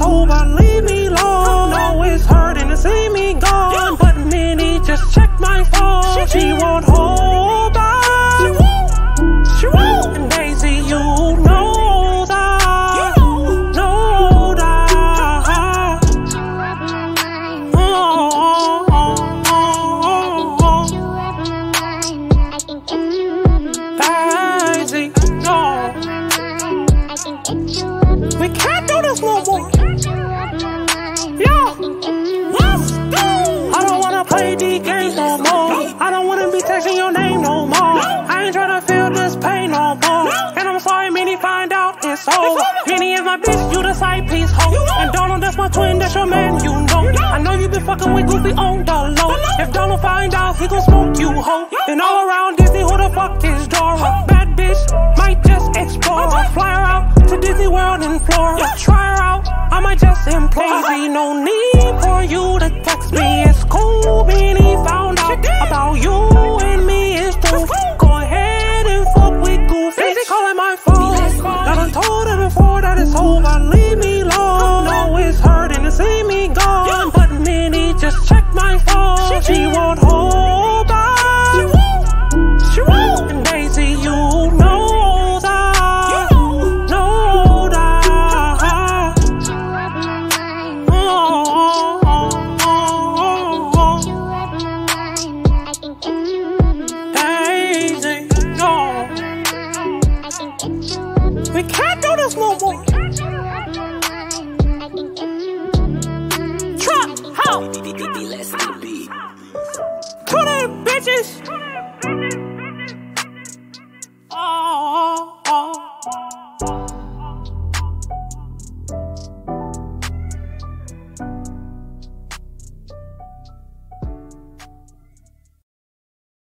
cool, but leave me alone. No, it's hurting to see me gone. But Minnie just checked my phone. She won't hold back. She won't. And Daisy, you know that. You Know that. Oh, oh, oh, oh, oh. Daisy, no. We can't do this no more. Games no more. I don't wanna be texting your name no more. I ain't tryna feel this pain no more. And I'm sorry, Minnie, find out it's over. Minnie is my bitch, you the side piece hoe. And Donald, that's my twin, that's your man, you know. I know you been fucking with Goofy on the low. If Donald find out, he gon' smoke you, hoe. And all around Disney, who the fuck is Dora? Bad bitch, might just explore. Fly her out to Disney World in Florida. Try her out, I might just implore. No need for you this no more. Trap house. Less than the beat. Tune in, bitches.